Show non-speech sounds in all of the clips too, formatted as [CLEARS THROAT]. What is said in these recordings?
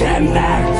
Skemmex!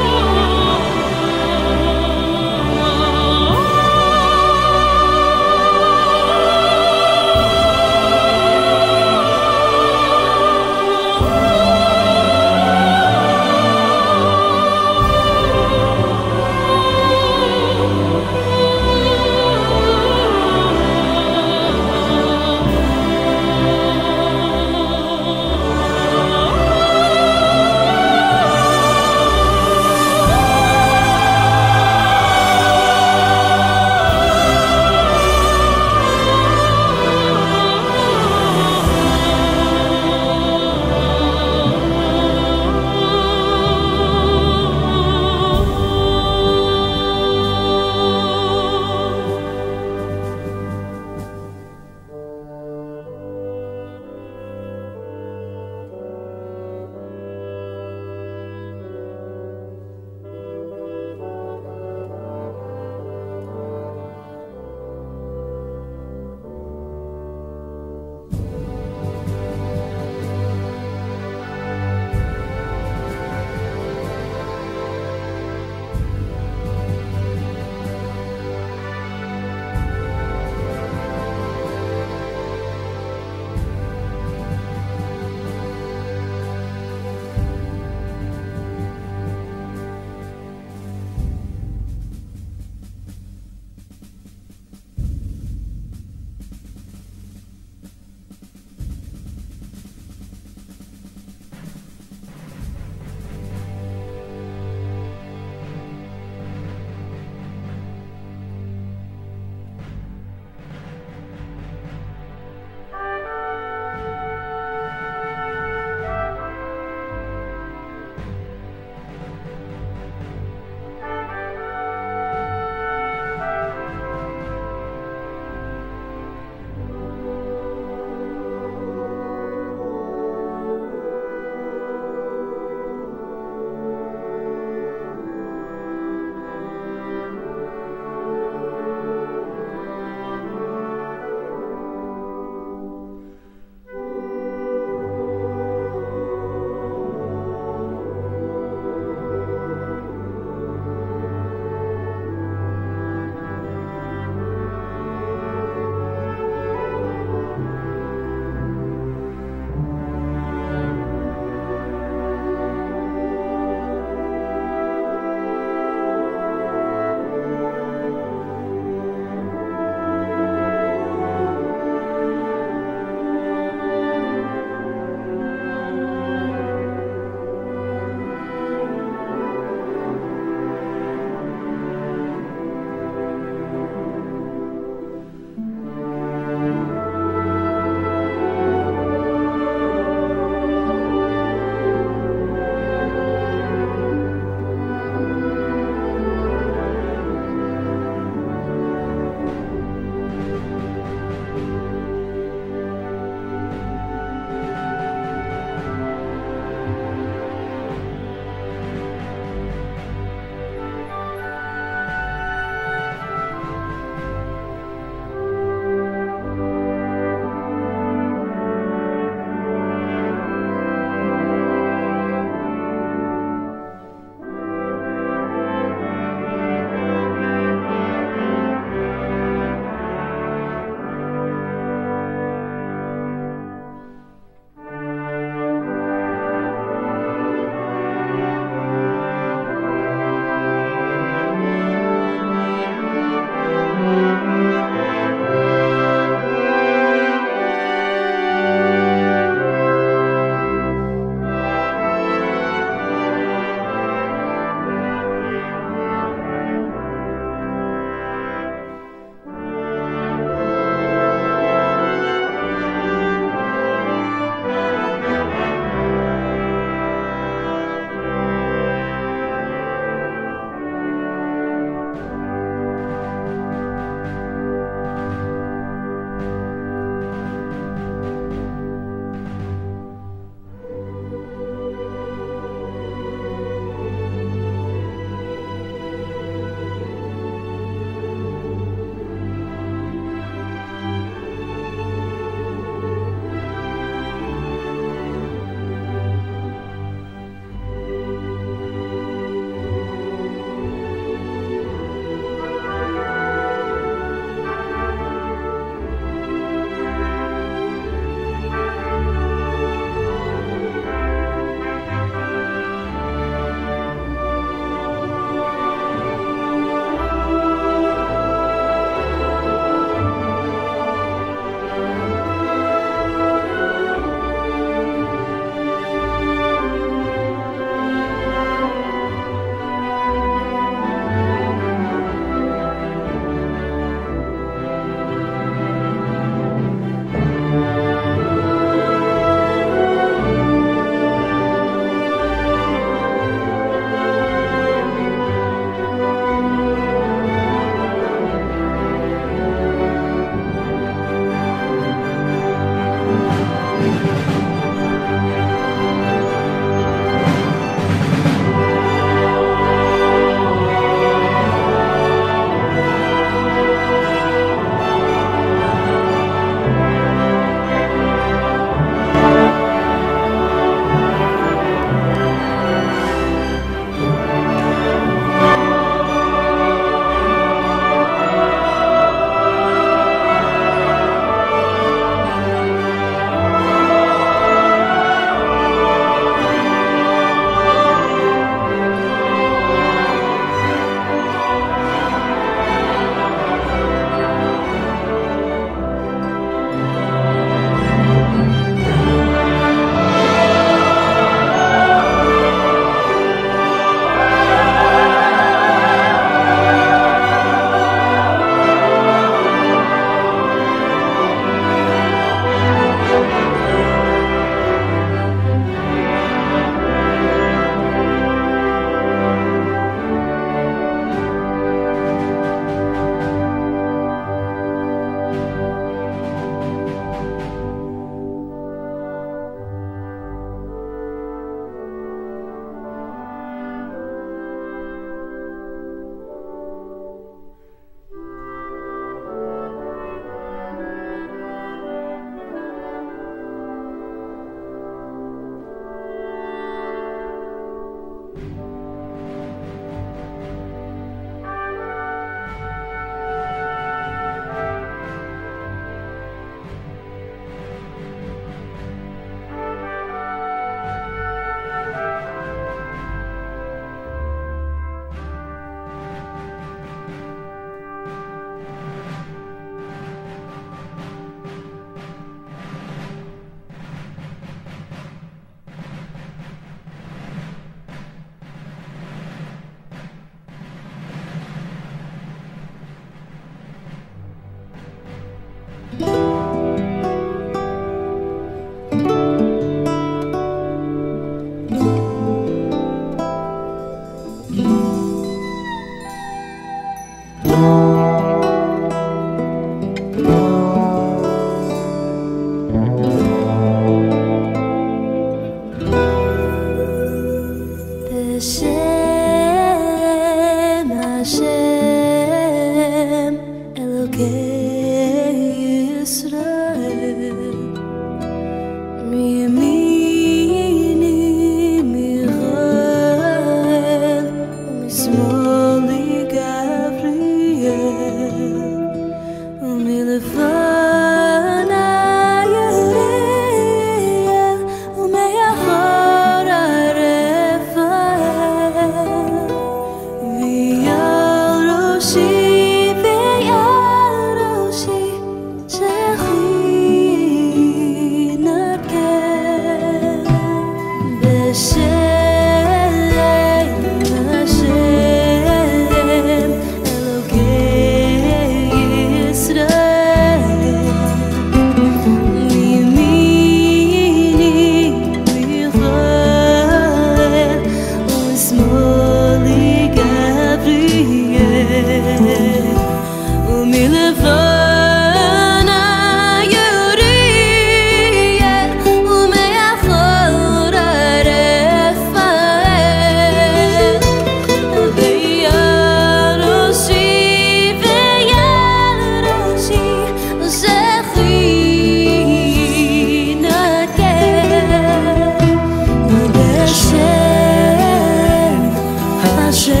passion.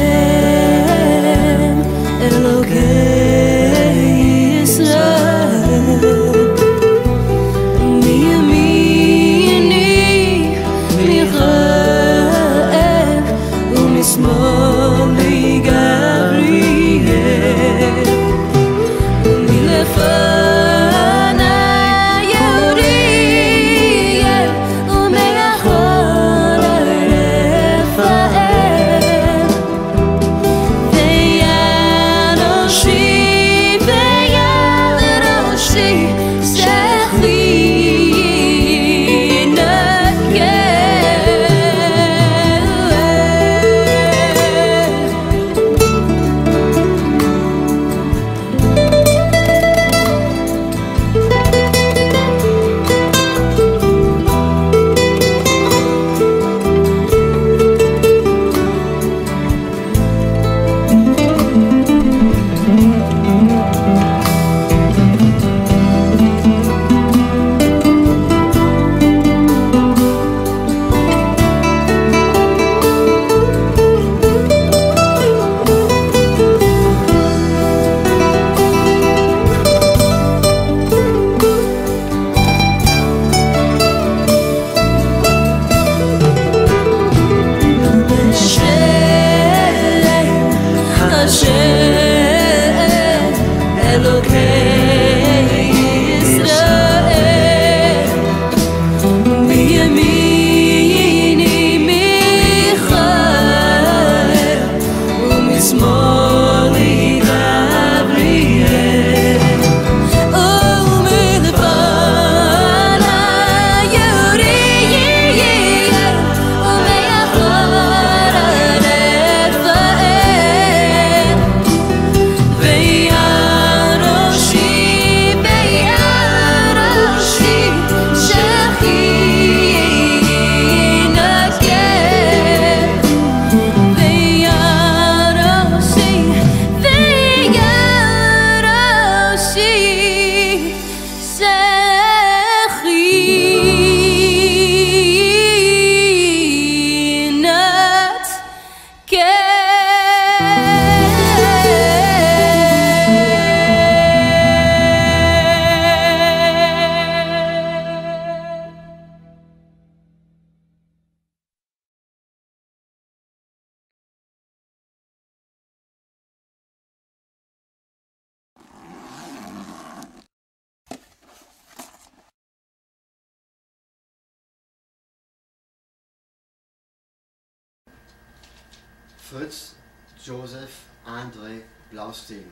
Fritz Joseph Andre Blaustein.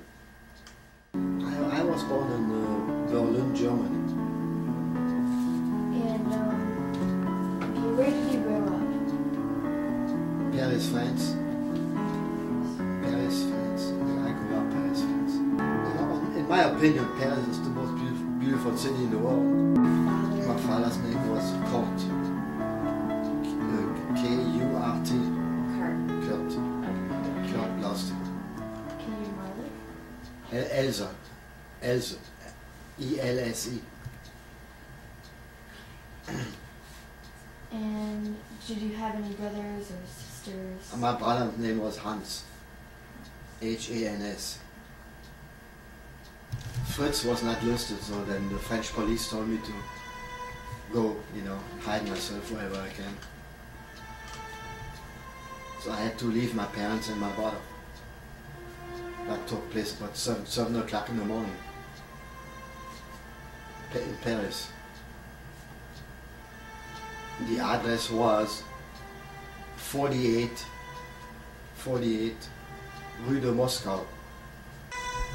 I, I was born in uh, Berlin, Germany. And um, where did you grow up? Paris, France. Paris, France. I grew up Paris, France. In my opinion, Paris is the most beautiful, beautiful city in the world. My father's name was Kurt. Elsa. Elsa. E-L-S-E. And did you have any brothers or sisters? My brother's name was Hans. H-A-N-S. Fritz was not listed, so then the French police told me to go, you know, hide myself wherever I can. So I had to leave my parents and my brother. That took place about 7, 7 o'clock in the morning. In Paris. The address was 48 48 Rue de Moscow.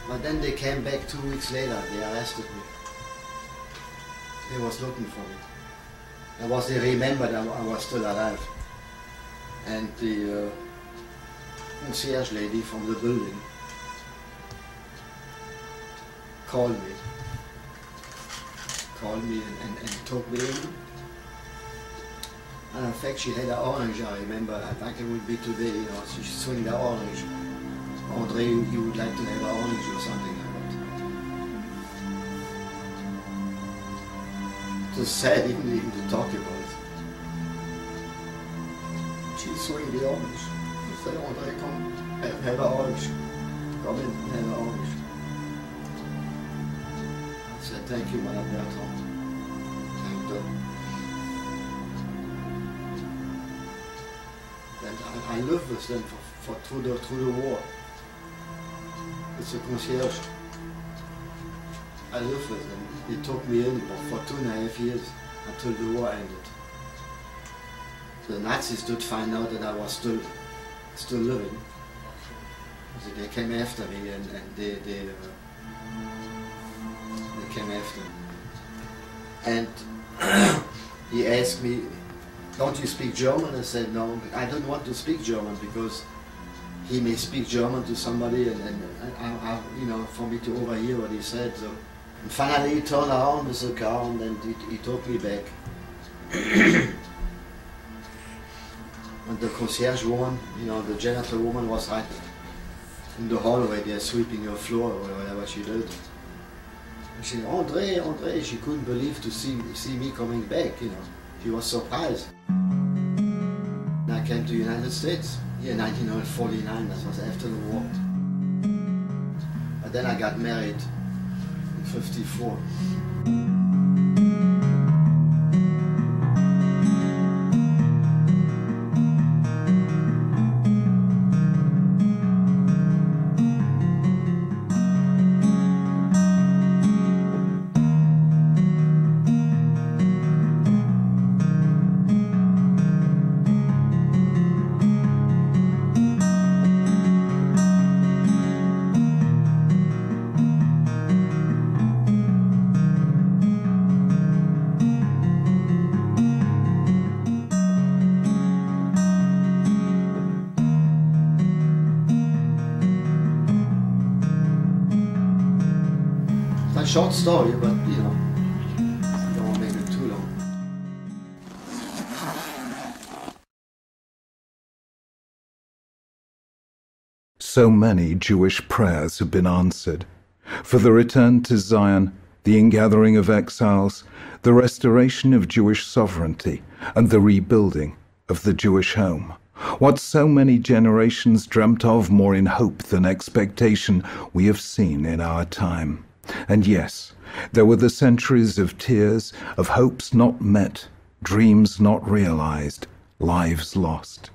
But then they came back two weeks later, they arrested me. They was looking for me. And was they remembered I, I was still alive. And the uh, concierge lady from the building called me. Called me and, and, and took me in. And in fact, she had an orange, I remember. I think it would be today, you know, she swing the orange. Andre, you would like to have an orange or something like that. It sad even, even to talk about it. She swing the orange. She said, Andre, come, have, have an orange. Come in, have an orange. Said, thank you, Madame Bertrand. Thank you. I, I lived with them for, for through the through the war. It's a concierge. I lived with them. They took me in for, two and a half years until the war ended. The Nazis did find out that I was still still living. So they came after me and, and they they, uh, they came after. And [CLEARS THROAT] he asked me, don't you speak German? I said, no, I don't want to speak German because he may speak German to somebody and, and I, I, you know, for me to overhear what he said. So and finally he turned around with the car and then he, he took me back. [CLEARS THROAT] and the concierge woman, you know, the janitor woman was right in the hallway there sweeping your floor or whatever she did. And she said, Andre, Andre, she couldn't believe to see, see me coming back, you know. She was surprised. And I came to the United States, yeah, 1949, that was after the war. But then I got married in 54. Short story, but you know, I don't want to make it too long. So many Jewish prayers have been answered for the return to Zion, the ingathering of exiles, the restoration of Jewish sovereignty, and the rebuilding of the Jewish home. What so many generations dreamt of more in hope than expectation, we have seen in our time. And yes, there were the centuries of tears, of hopes not met, dreams not realized, lives lost.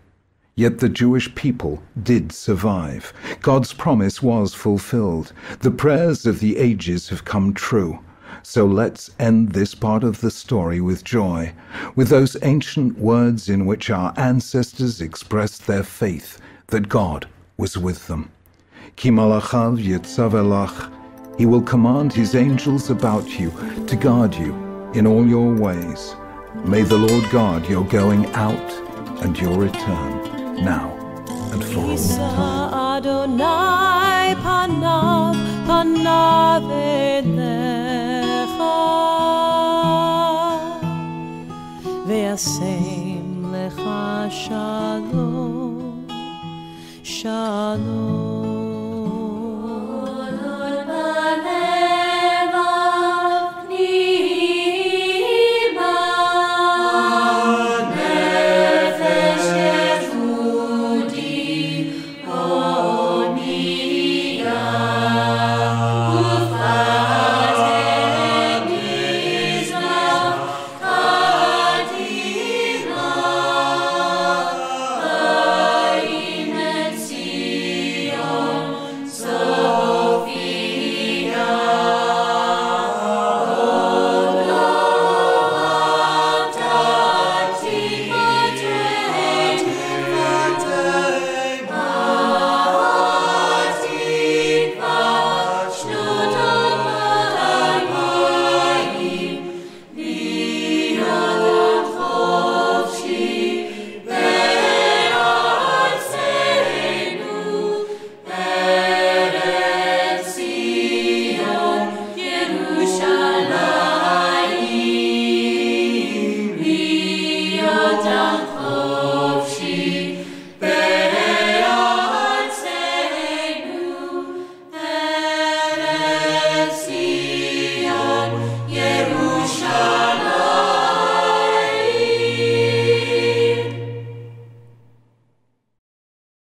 Yet the Jewish people did survive. God's promise was fulfilled. The prayers of the ages have come true. So let's end this part of the story with joy, with those ancient words in which our ancestors expressed their faith that God was with them. Ki malachav yitzav elach, he will command his angels about you to guard you in all your ways. May the Lord guard your going out and your return, now and for all time. Shalom, shalom.